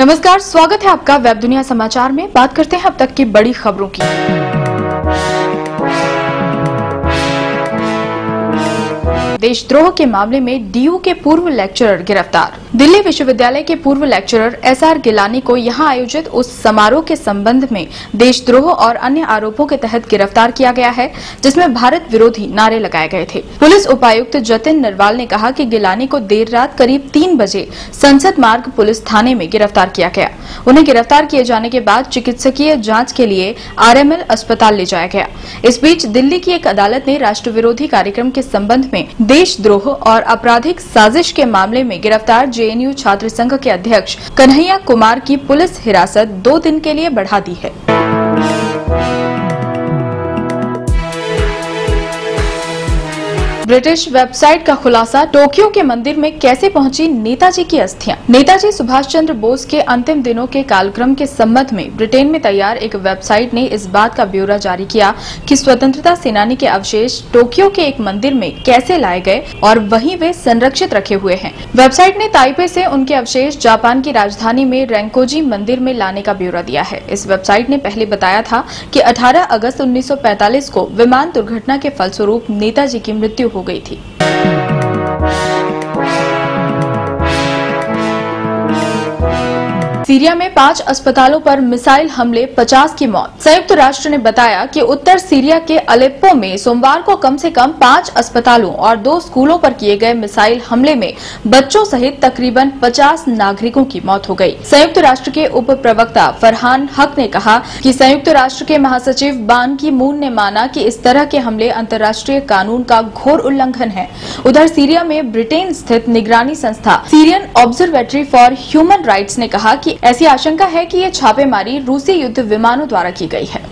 नमस्कार, स्वागत है आपका वेब दुनिया समाचार में। बात करते हैं अब तक की बड़ी खबरों की। देशद्रोह के मामले में डीयू के पूर्व लेक्चरर गिरफ़्तार। दिल्ली विश्वविद्यालय के पूर्व लेक्चरर एस आर गिलानी को यहाँ आयोजित उस समारोह के संबंध में देशद्रोह और अन्य आरोपों के तहत गिरफ़्तार किया गया है, जिसमें भारत विरोधी नारे लगाए गए थे। पुलिस उपायुक्त जतिन नरवाल ने कहा कि गिलानी को देर रात करीब तीन बजे संसद मार्ग पुलिस थाने में गिरफ़्तार किया गया। उन्हें गिरफ़्तार किए जाने के बाद चिकित्सकीय जाँच के लिए आरएमएल अस्पताल ले जाया गया। इस बीच दिल्ली की एक अदालत ने राष्ट्र विरोधी कार्यक्रम के संबंध में देशद्रोह और आपराधिक साजिश के मामले में गिरफ़्तार जेएनयू छात्र संघ के अध्यक्ष कन्हैया कुमार की पुलिस हिरासत दो दिन के लिए बढ़ा दी है। ब्रिटिश वेबसाइट का खुलासा टोक्यो के मंदिर में कैसे पहुँची नेताजी की अस्थियाँ? नेताजी सुभाष चंद्र बोस के अंतिम दिनों के कालक्रम के संबंध में ब्रिटेन में तैयार एक वेबसाइट ने इस बात का ब्यौरा जारी किया कि स्वतंत्रता सेनानी के अवशेष टोक्यो के एक मंदिर में कैसे लाए गए और वही वे संरक्षित रखे हुए है। वेबसाइट ने ताइपे ऐसी उनके अवशेष जापान की राजधानी में रैंकोजी मंदिर में लाने का ब्यौरा दिया है। इस वेबसाइट ने पहले बताया था की अठारह अगस्त 1945 को विमान दुर्घटना के फलस्वरूप नेताजी की मृत्यु हो गई थी। सीरिया में पाँच अस्पतालों पर मिसाइल हमले 50 की मौत। संयुक्त राष्ट्र ने बताया कि उत्तर सीरिया के अलेप्पो में सोमवार को कम से कम पाँच अस्पतालों और दो स्कूलों पर किए गए मिसाइल हमले में बच्चों सहित तकरीबन 50 नागरिकों की मौत हो गई। संयुक्त राष्ट्र के उप प्रवक्ता फरहान हक ने कहा कि संयुक्त राष्ट्र के महासचिव बान की मून ने माना कि इस तरह के हमले अंतर्राष्ट्रीय कानून का घोर उल्लंघन है। उधर सीरिया में ब्रिटेन स्थित निगरानी संस्था, Syrian Observatory for Human Rights ने कहा कि ऐसी आशंका है कि ये छापेमारी रूसी युद्ध विमानों द्वारा की गई है।